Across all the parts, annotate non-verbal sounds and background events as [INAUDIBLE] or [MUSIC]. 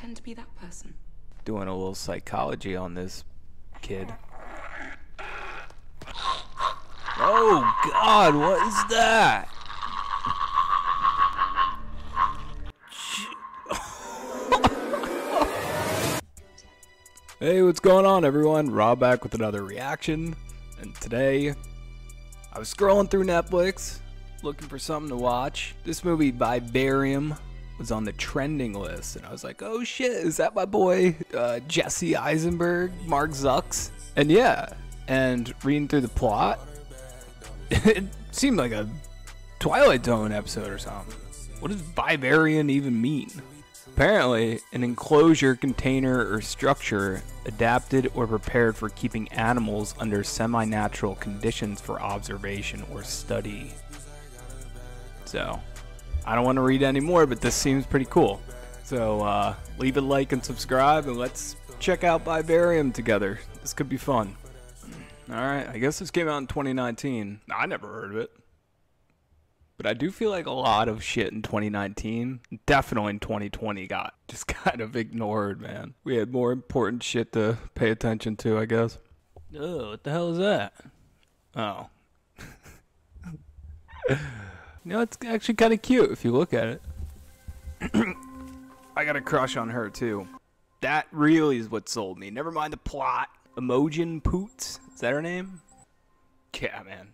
pretend to be that person. Doing a little psychology on this kid. Oh God, what is that? hey, what's going on, everyone? Rob back with another reaction, and today I was scrolling through Netflix looking for something to watch. This movie, Vivarium, was on the trending list, and I was like, "Oh shit, is that my boy uh, Jesse Eisenberg, Mark Zucks?" And yeah, and reading through the plot, [LAUGHS] it seemed like a Twilight Zone episode or something. What does Vivarium even mean? Apparently, an enclosure, container, or structure adapted or prepared for keeping animals under semi natural conditions for observation or study. So, I don't want to read any more, but this seems pretty cool. So, uh, leave a like and subscribe, and let's check out Vivarium together. This could be fun. Alright, I guess this came out in 2019. I never heard of it. But I do feel like a lot of shit in 2019, definitely in 2020, got [LAUGHS] just kind of ignored, man. We had more important shit to pay attention to, I guess. Oh, what the hell is that? Oh. [LAUGHS] you know, it's actually kind of cute if you look at it. [COUGHS] I got a crush on her, too. That really is what sold me. Never mind the plot. Imogen Poots? Is that her name? Yeah, man.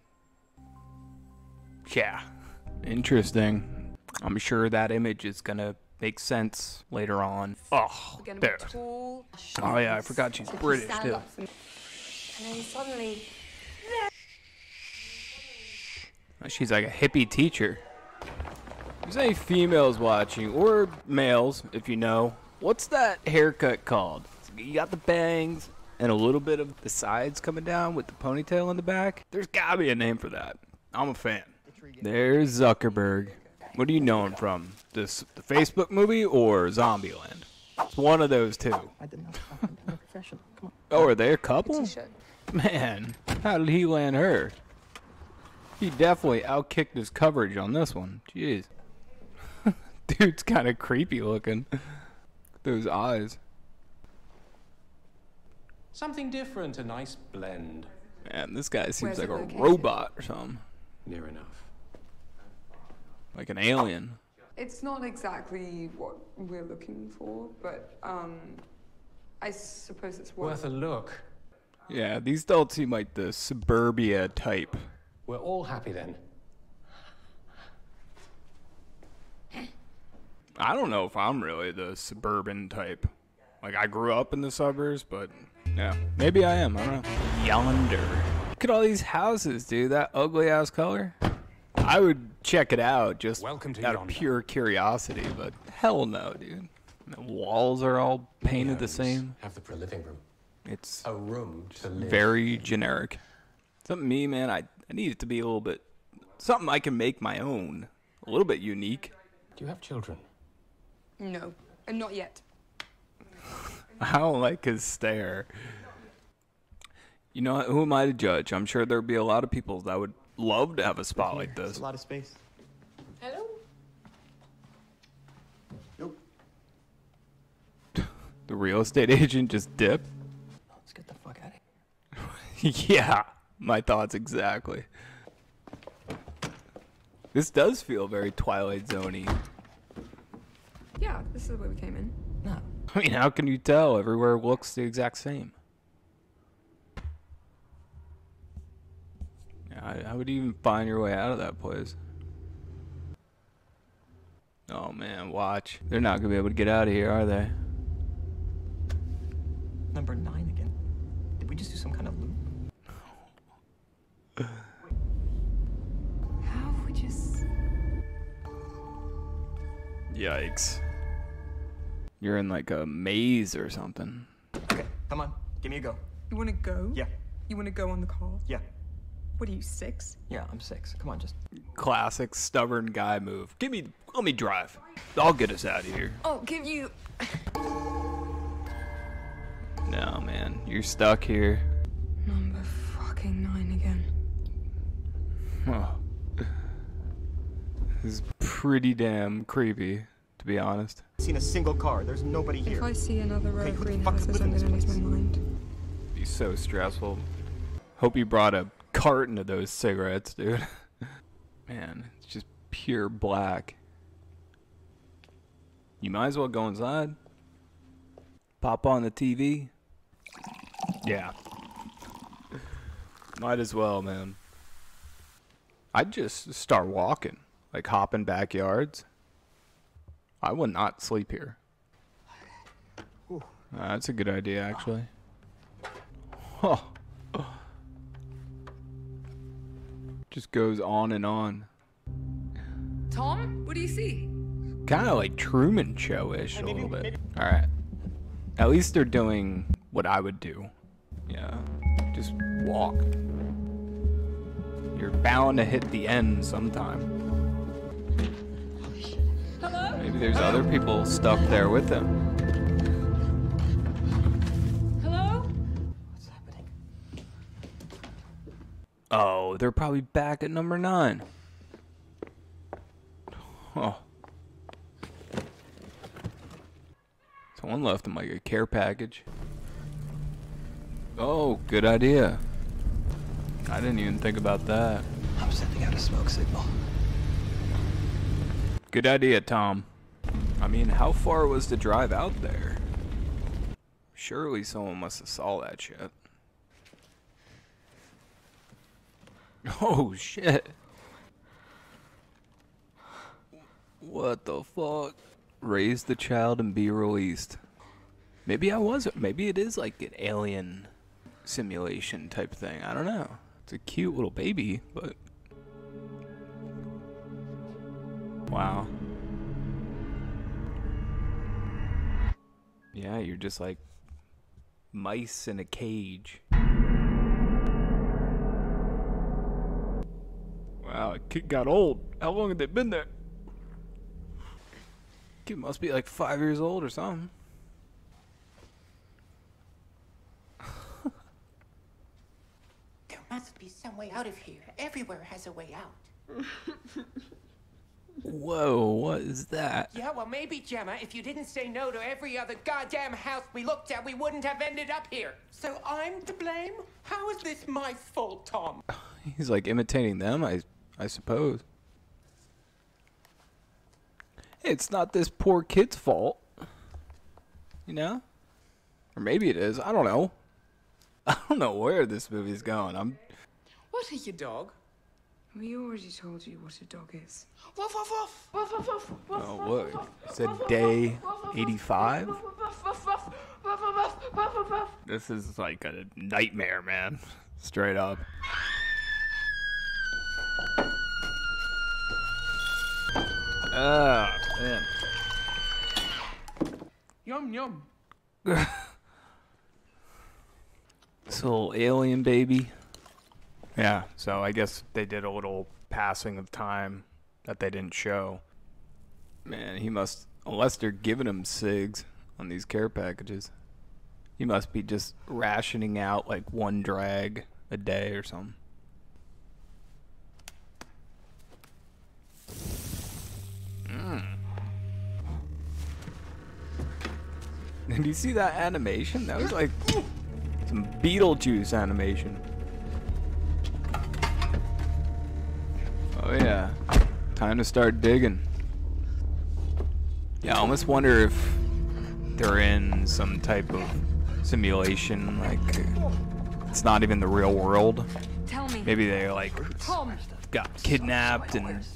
Yeah. Interesting. I'm sure that image is gonna make sense later on. Oh, there. Oh yeah, I forgot she's British too. up for me- And then suddenly, She's like a hippie teacher. If there's any females watching, or males, if you know, what's that haircut called? You got the bangs and a little bit of the sides coming down with the ponytail in the back. There's gotta be a name for that. I'm a fan. There's Zuckerberg. What do you know him from? This the Facebook movie or Zombieland? It's one of those two. I did not. I'm a professional. Come on. Oh, are they a couple? Man, how did he land her? He definitely outkicked his coverage on this one. Jeez. [LAUGHS] Dude's kind of creepy looking. Those eyes. Something different, a nice blend. Man, this guy seems Where's like a located? robot or something. Near enough. Like an alien. It's not exactly what we're looking for, but um, I suppose it's worth. Worth a look. Yeah, these don't seem like the suburbia type. We're all happy then. I don't know if I'm really the suburban type. Like I grew up in the suburbs, but yeah, maybe I am. I don't know. Yonder. Look at all these houses, dude. That ugly ass color. I would check it out just Welcome to out of pure curiosity, but hell no, dude. The walls are all painted the same. Have the for a living room. It's A room to live. very generic. Something me, man. I I need it to be a little bit something I can make my own. A little bit unique. Do you have children? No, and not yet. [LAUGHS] I don't like his stare. You know, who am I to judge? I'm sure there'd be a lot of people that would love to have a spot like There's this. a lot of space. Hello? Nope. [LAUGHS] The real estate agent just dipped. Let's get the fuck out of here. [LAUGHS] yeah, my thoughts exactly. This does feel very Twilight Zoney. Yeah, this is the way we came in. No. [LAUGHS] I mean, how can you tell? Everywhere looks the exact same. Yeah, how would you even find your way out of that place? Oh man, watch. They're not gonna be able to get out of here, are they? Number nine again. Did we just do some kind of loop? Yikes. You're in like a maze or something. Okay, come on. Give me a go. You want to go? Yeah. You want to go on the car? Yeah. What are you six? Yeah, I'm six. Come on, just. Classic stubborn guy move. Give me, let me drive. I'll get us out of here. I'll give you. No, man, you're stuck here. Number fucking nine again. Oh. This is pretty damn creepy, to to be honest. Seen a single car. There's nobody here. If. I see another row Okay, of who the fuck could greenhouses, I'm gonna lose my mind. Be so stressful. Hope you brought a carton of those cigarettes, dude. [LAUGHS] Man, it's just pure black. You might as well go inside. Pop on the TV. Yeah. Might as well, man. I'd just start walking, like hopping backyards. I would not sleep here. Uh, that's a good idea, actually. Huh. Just goes on and on. Tom, what do you see? Kind of like Truman Show-ish a little bit. All right. At least they're doing what I would do. Yeah. Just walk. You're bound to hit the end sometime. Hello? Maybe there's other people stuck there with them. Hello? What's happening? Oh, they're probably back at number nine. Oh. Someone left him like a care package. Oh, good idea. I didn't even think about that. I'm sending out a smoke signal. Good idea, Tom. I mean, how far was the drive out there? Surely someone must have saw that shit. [LAUGHS] Oh shit. What the fuck? Raise the child and be released. Maybe I was maybe it is like an alien simulation type thing. I don't know. It's a cute little baby, but Wow. Yeah, you're just like mice in a cage. Wow, a kid got old. How long had they been there? Kid must be like five years old or something. There must be some way out of here. Everywhere has a way out. [LAUGHS] Whoa, what is that? Yeah, well, maybe, Gemma, if you didn't say no to every other goddamn house we looked at, we wouldn't have ended up here. So I'm to blame? How is this my fault, Tom? [LAUGHS] He's like imitating them, I I suppose. It's not this poor kid's fault. You know? Or maybe it is. I don't know. [LAUGHS] I don't know where this movie's going. I'm What are you, dog? We already told you what a dog is. Woof, woof, woof. Woof, woof, woof. woof oh, look. It's a day 85. This is like a nightmare, man. Straight up. Ah, oh, man. Yum, yum. this little alien baby. Yeah, so I guess they did a little passing of time that they didn't show. Man, he must, unless they're giving him SIGs on these care packages, he must be just rationing out like one drag a day or something. Mm. [LAUGHS] Did you see that animation? That was like some Beetlejuice animation. Oh yeah, time to start digging. Yeah, I almost wonder if they're in some type of simulation, like it's not even the real world. Tell me. Maybe they like Tom, got kidnapped and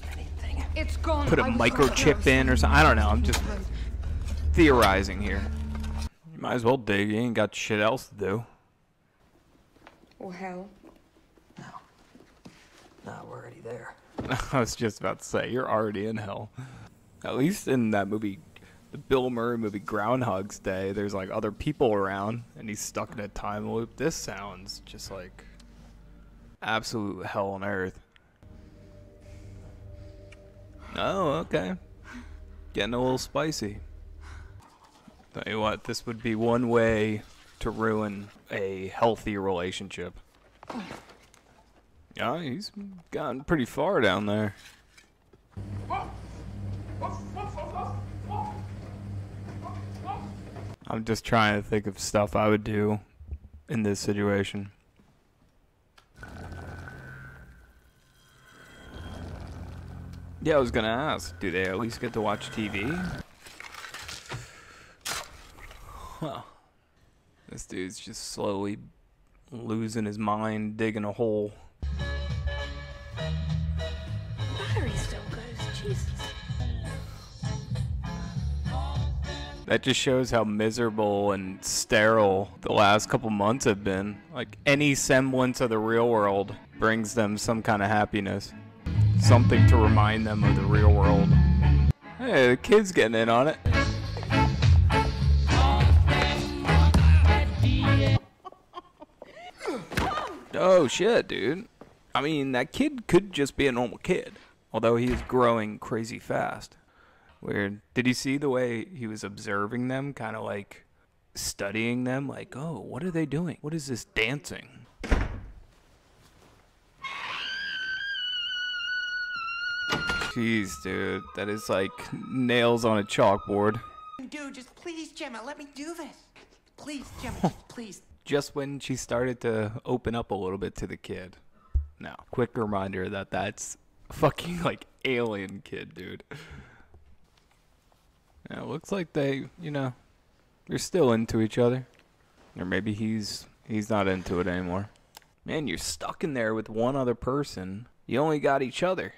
it's gone. put a microchip in or something. I don't know. I'm just theorizing here. You might as well dig. You ain't got shit else to do. Or hell. Nah, we're already there. [LAUGHS] I was just about to say, you're already in hell. At least in that movie, the Bill Murray movie Groundhog's Day, there's like other people around and he's stuck in a time loop. This sounds just like absolute hell on earth. Oh, okay. Getting a little spicy. Tell you what, this would be one way to ruin a healthy relationship. Yeah, he's gotten pretty far down there. I'm just trying to think of stuff I would do in this situation. Yeah, I was gonna ask, do they at least get to watch TV? Huh. This dude's just slowly losing his mind, digging a hole. That just shows how miserable and sterile the last couple months have been. Like any semblance of the real world brings them some kind of happiness. Something to remind them of the real world. Hey, the kid's getting in on it. Oh shit, dude. I mean, that kid could just be a normal kid, although he is growing crazy fast. Weird. Did you see the way he was observing them, kind of like studying them? Like, oh, what are they doing? What is this dancing? Jeez, dude, that is like nails on a chalkboard. Dude, just please, Gemma, let me do this. Please, Gemma, [LAUGHS] please. Just when she started to open up a little bit to the kid. No, quick reminder that that's fucking like alien kid, dude. Yeah, it looks like they, you know, they're still into each other. Or maybe he's he's not into it anymore. Man, you're stuck in there with one other person. You only got each other.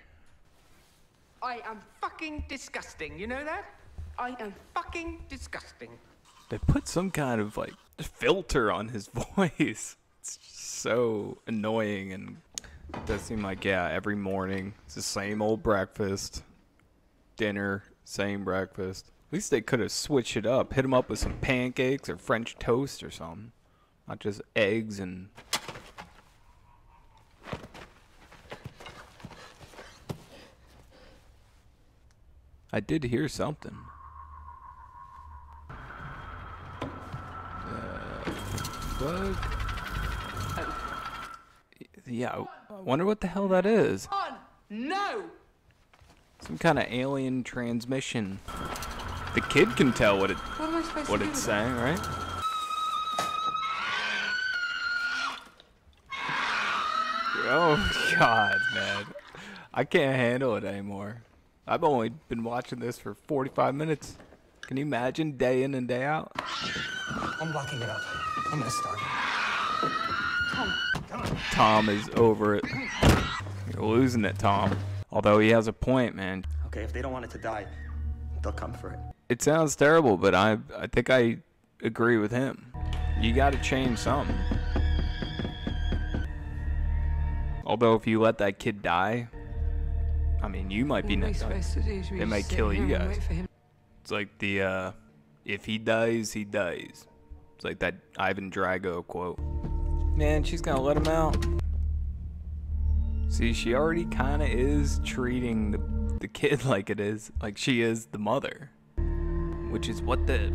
I am fucking disgusting, you know that? I am fucking disgusting. They put some kind of like filter on his [LAUGHS] voice. It's so annoying and it does seem like yeah, every morning it's the same old breakfast, dinner, same breakfast. At least they could have switched it up, hit them up with some pancakes or French toast or something, not just eggs and. I did hear something. Uh, what? Yeah, I wonder what the hell that is. Oh, no! Some kind of alien transmission. The kid can tell what it What am I supposed what to do? it's with saying, right? Oh god, man. I can't handle it anymore. I've only been watching this for 45 minutes. Can you imagine day in and day out? I'm locking it up. I'm gonna start. Tom is over it. You're losing it, Tom. Although he has a point, man. Okay, if they don't want it to die, they'll come for it. It sounds terrible, but I I think I agree with him. You got to change something. Although if you let that kid die, I mean, you might be What are we next. supposed to do? Should we They might kill you guys. Wait for him? It's like the uh if he dies, he dies. It's like that Ivan Drago quote. Man, she's gonna let him out. See, she already kind of is treating the the kid [LAUGHS] like it is, like she is the mother, which is what the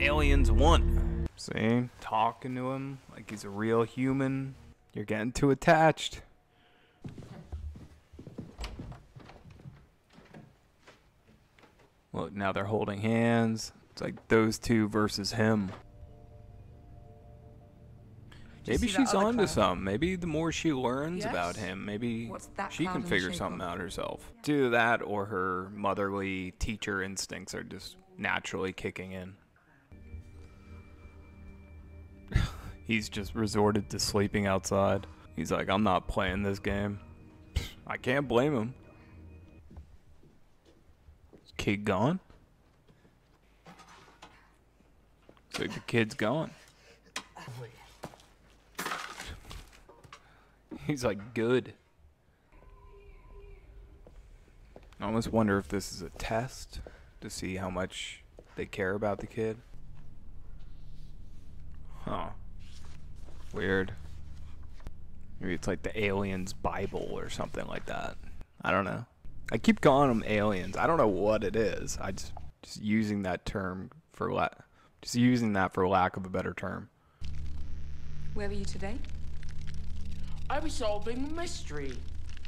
aliens want. See, talking to him like he's a real human. You're getting too attached. Look, now they're holding hands. It's like those two versus him. Maybe she's other on to cloud? something. Maybe the more she learns about him, maybe she can figure something of? out herself. Do that, or her motherly teacher instincts are just naturally kicking in. [LAUGHS] He's just resorted to sleeping outside. He's like, I'm not playing this game. I can't blame him. Is kid gone? Looks like the kid's gone. He's like, good. I almost wonder if this is a test to see how much they care about the kid. Huh. Weird. Maybe it's like the aliens Bible or something like that. I don't know. I keep calling them aliens. I don't know what it is. I just just using that term for la- just using that for lack of a better term. Where were you today? I was solving a mystery.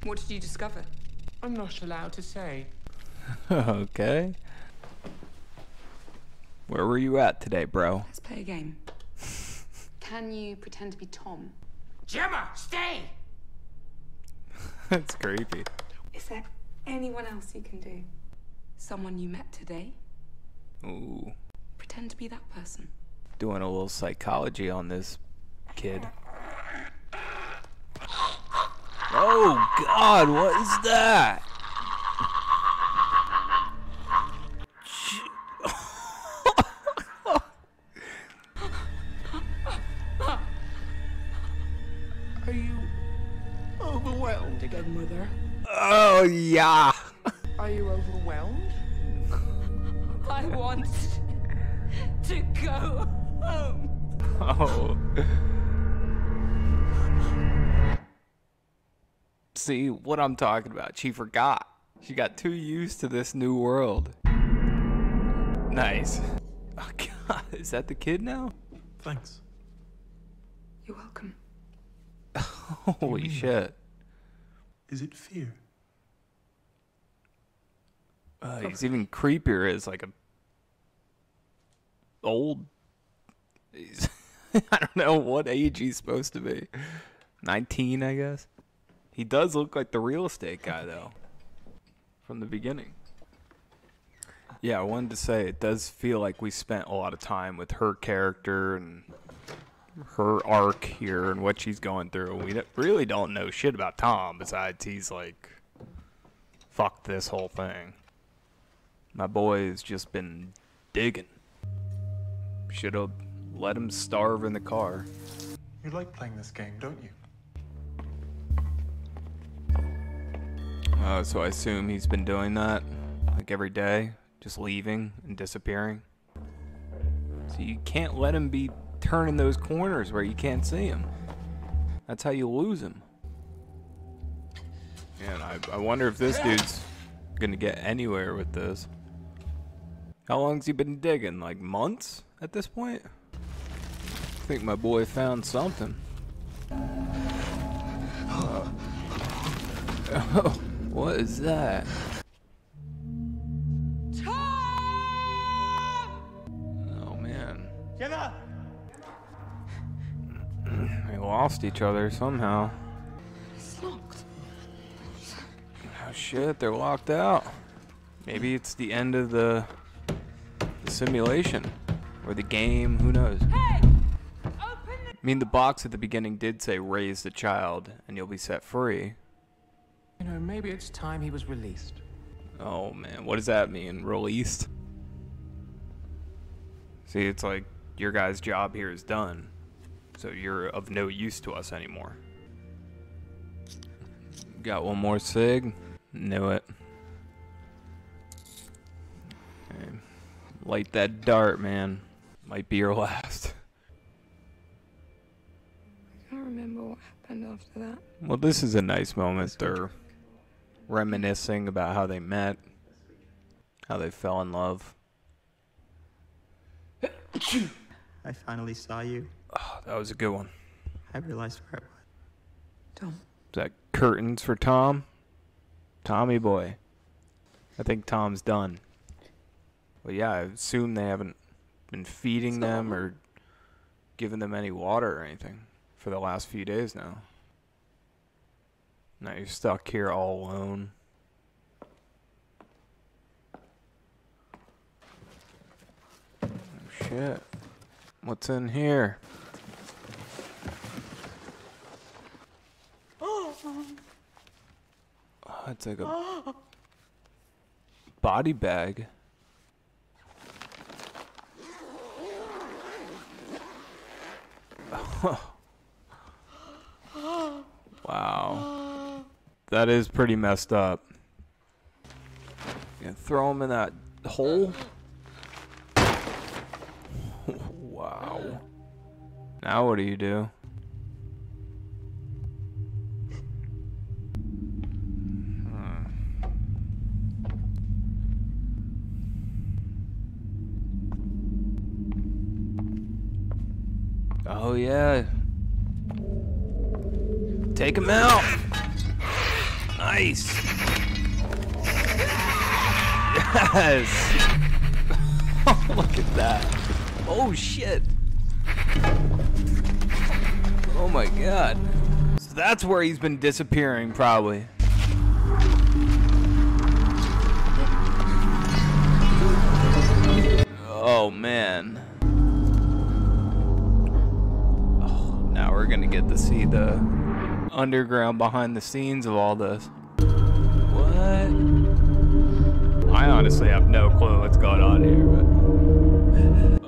What did you discover? I'm not allowed to say. [LAUGHS] okay. Where were you at today, bro? Let's play a game. [LAUGHS] Can you pretend to be Tom? Gemma, stay! That's creepy. Is there anyone else you can do? Someone you met today? Ooh, Pretend to be that person. doing a little psychology on this kid. [LAUGHS] Oh God, what is that? Are you overwhelmed again, Mother? Oh yeah. Are you overwhelmed? [LAUGHS] I want to go home. Oh. See what I'm talking about. She forgot. She got too used to this new world. Nice. Oh [LAUGHS] God, is that the kid now? Thanks. You're welcome. [LAUGHS] Holy shit. Is it fear? Uh, he's even creepier as like a old. He's, [LAUGHS] I don't know what age he's supposed to be. Nineteen, I guess. He does look like the real estate guy though, from the beginning. Yeah, I wanted to say it does feel like we spent a lot of time with her character and her arc here and what she's going through. We don't- really don't know shit about Tom besides he's like, fuck this whole thing. My boy's just been digging. Should have let him starve in the car. You like playing this game, don't you? Uh, so I assume he's been doing that like every day, just leaving and disappearing. So you can't let him be turning those corners where you can't see them. That's how you lose them. Man, I, I wonder if this dude's gonna get anywhere with this. How long's he been digging? Like months at this point? I think my boy found something. [LAUGHS] Oh, what is that? Lost each other somehow. It's locked. Oh shit, they're locked out. Maybe it's the end of the, the simulation. Or the game, who knows? Hey! Open I mean, the box at the beginning did say raise the child and you'll be set free. You know, maybe it's time he was released. Oh man, what does that mean? Released? See, it's like your guy's job here is done. So you're of no use to us anymore. Got one more sig? Knew it. Okay. Light that dart, man. Might be your [LAUGHS] last. I can't remember what happened after that. Well, this is a nice moment. They're reminiscing about how they met, how they fell in love. [COUGHS] I finally saw you. Oh, that was a good one. I realized where I was. Tom. Is that curtains for Tom? Tommy boy. I think Tom's done. Well, yeah, I assume they haven't been feeding them or giving them any water or anything for the last few days now. Now you're stuck here all alone. Oh, shit. What's in here? Oh, it's like a body bag. [LAUGHS] wow. That is pretty messed up. You throw him in that hole? [LAUGHS] wow. Now what do you do? Oh yeah. Take him out. Nice. Yes. [LAUGHS] Look at that. Oh shit. Oh my god. So that's where he's been disappearing, probably. Oh man. We're gonna get to see the underground behind the scenes of all this. What? I honestly have no clue what's going on here, but.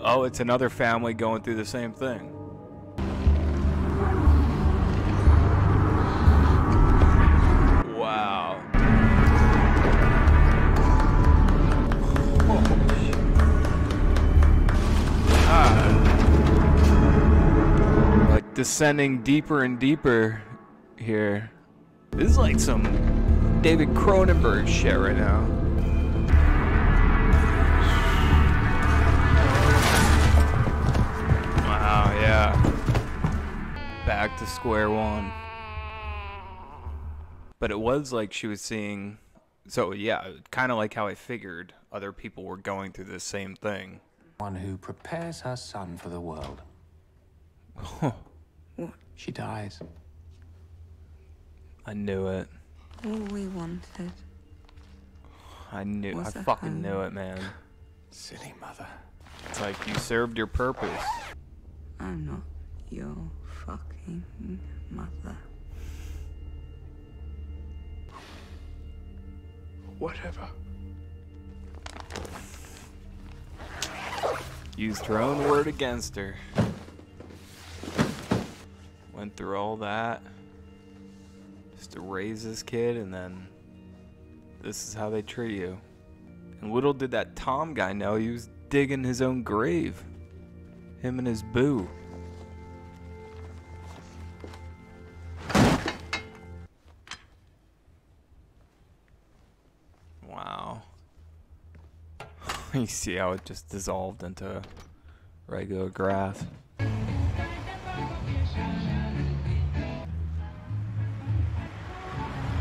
Oh, it's another family going through the same thing. Descending deeper and deeper here. This is like some David Cronenberg shit right now. Wow, yeah. Back to square one. But it was like she was seeing. So, yeah, kind of like how I figured other people were going through the same thing. One who prepares her son for the world. [LAUGHS] She dies. I knew it. All we wanted. I knew. I Was a fucking knew it, man. Silly mother. It's like you served your purpose. I'm not your fucking mother. Whatever. Used her own word against her. Went through all that just to raise this kid, and then this is how they treat you. And little did that Tom guy know he was digging his own grave. Him and his boo. Wow. [LAUGHS] you see how it just dissolved into regular grass.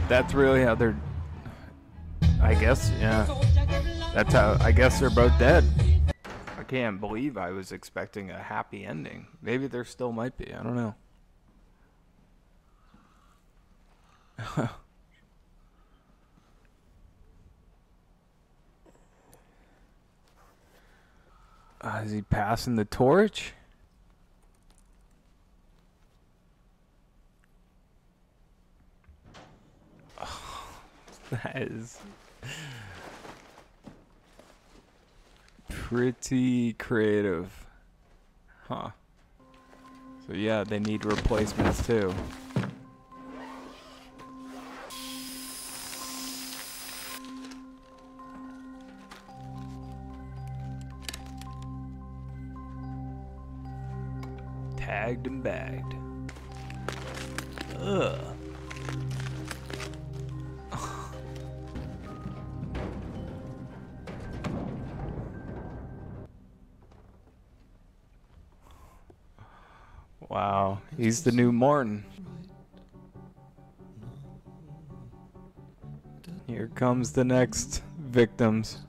That's really how they're. I guess, yeah. That's how. I guess they're both dead. I can't believe I was expecting a happy ending. Maybe there still might be. I don't know. [LAUGHS] Uh, is he passing the torch? [LAUGHS] that is pretty creative. Huh. So yeah, they need replacements too. He's the new Martin. Here comes the next victims.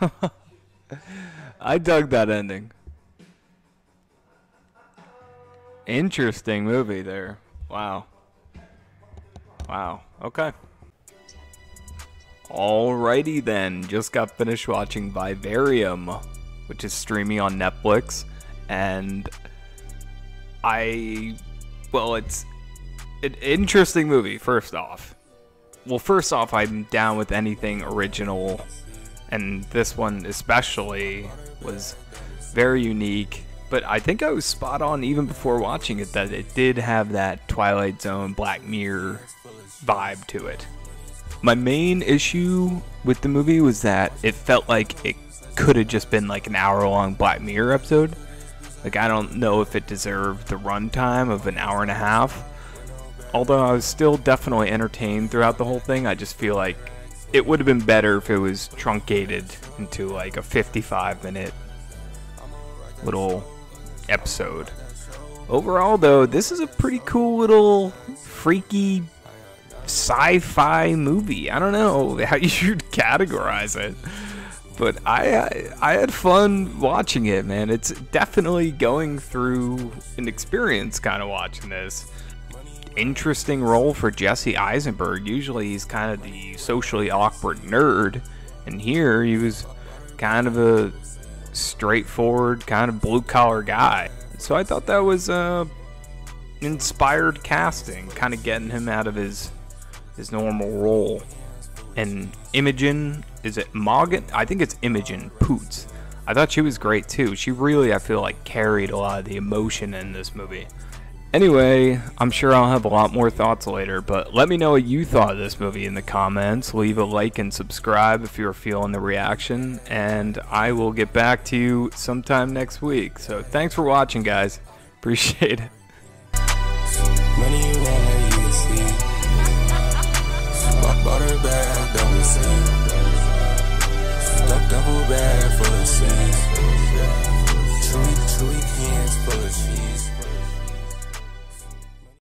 [LAUGHS] I dug that ending. Interesting movie there. Wow. Wow. Okay. Alrighty then. Just got finished watching Vivarium, which is streaming on Netflix. And I. Well, it's an interesting movie, first off. Well, first off, I'm down with anything original. And this one, especially, was very unique. But I think I was spot on even before watching it that it did have that Twilight Zone Black Mirror vibe to it. My main issue with the movie was that it felt like it could have just been like an hour long Black Mirror episode. Like, I don't know if it deserved the runtime of an hour and a half. Although I was still definitely entertained throughout the whole thing, I just feel like it would have been better if it was truncated into like a 55 minute little episode. Overall, though, this is a pretty cool little freaky sci-fi movie. I don't know [LAUGHS] how you'd categorize it, but I, I had fun watching it, man. It's definitely going through an experience, kind of watching this. Interesting role for Jesse Eisenberg. Usually he's kind of the socially awkward nerd, and here he was kind of a straightforward, kind of blue collar guy. So I thought that was uh, inspired casting, kind of getting him out of his his normal role. And Imogen, is it Morgan? I think it's Imogen Poots. I thought she was great too. She really, I feel like, carried a lot of the emotion in this movie. Anyway, I'm sure I'll have a lot more thoughts later, but let me know what you thought of this movie in the comments. Leave a like and subscribe if you're feeling the reaction, and I will get back to you sometime next week. So thanks for watching, guys. [LAUGHS] Appreciate it. Bought her bag, double C. Stuck double bag full of seeds. Chewy, chewy hands full of cheese.